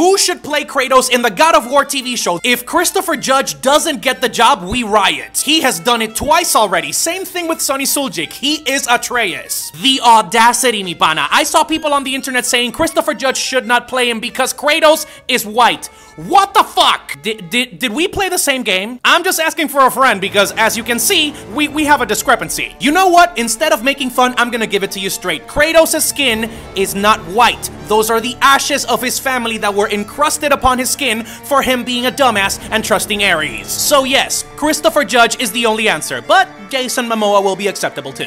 Who should play Kratos in the God of War TV show? If Christopher Judge doesn't get the job, we riot. He has done it twice already. Same thing with Sonny Suljic. He is Atreus. The audacity, mi pana. I saw people on the internet saying Christopher Judge should not play him because Kratos is white. What the fuck? Did, did, did we play the same game? I'm just asking for a friend because as you can see, we, we have a discrepancy. You know what? Instead of making fun, I'm gonna give it to you straight. Kratos' skin is not white. Those are the ashes of his family that were encrusted upon his skin for him being a dumbass and trusting Ares. So yes, Christopher Judge is the only answer, but Jason Momoa will be acceptable too.